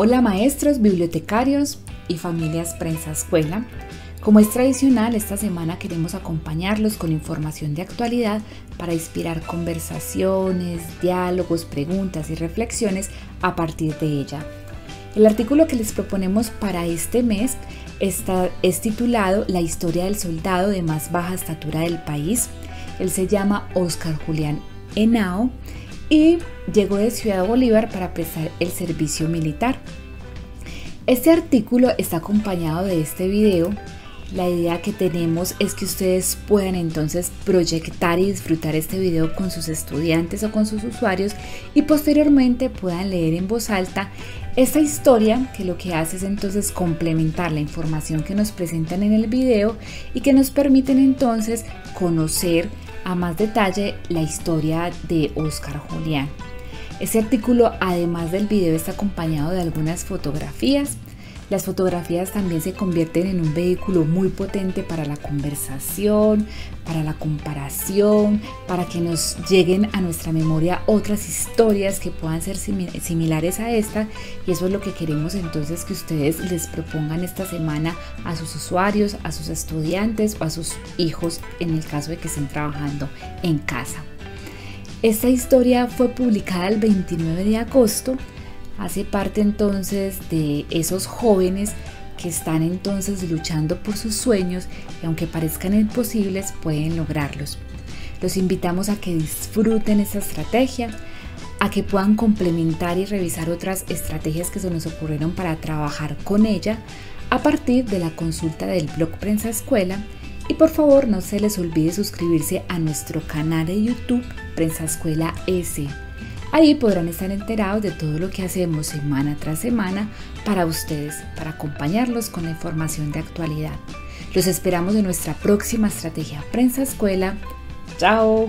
Hola maestros, bibliotecarios y familias Prensa Escuela. Como es tradicional, esta semana queremos acompañarlos con información de actualidad para inspirar conversaciones, diálogos, preguntas y reflexiones a partir de ella. El artículo que les proponemos para este mes está, es titulado La historia del soldado de más baja estatura del país. Él se llama Oscar Julián Henao y llegó de Ciudad Bolívar para prestar el servicio militar. Este artículo está acompañado de este video. La idea que tenemos es que ustedes puedan entonces proyectar y disfrutar este video con sus estudiantes o con sus usuarios y posteriormente puedan leer en voz alta esta historia que lo que hace es entonces complementar la información que nos presentan en el video y que nos permiten entonces conocer a más detalle la historia de Oscar Julián. Este artículo, además del video, está acompañado de algunas fotografías las fotografías también se convierten en un vehículo muy potente para la conversación, para la comparación, para que nos lleguen a nuestra memoria otras historias que puedan ser similares a esta. Y eso es lo que queremos entonces que ustedes les propongan esta semana a sus usuarios, a sus estudiantes o a sus hijos en el caso de que estén trabajando en casa. Esta historia fue publicada el 29 de agosto hace parte entonces de esos jóvenes que están entonces luchando por sus sueños y aunque parezcan imposibles pueden lograrlos. Los invitamos a que disfruten esta estrategia, a que puedan complementar y revisar otras estrategias que se nos ocurrieron para trabajar con ella a partir de la consulta del blog Prensa Escuela y por favor no se les olvide suscribirse a nuestro canal de YouTube Prensa Escuela S. Ahí podrán estar enterados de todo lo que hacemos semana tras semana para ustedes, para acompañarlos con la información de actualidad. Los esperamos en nuestra próxima estrategia Prensa Escuela. ¡Chao!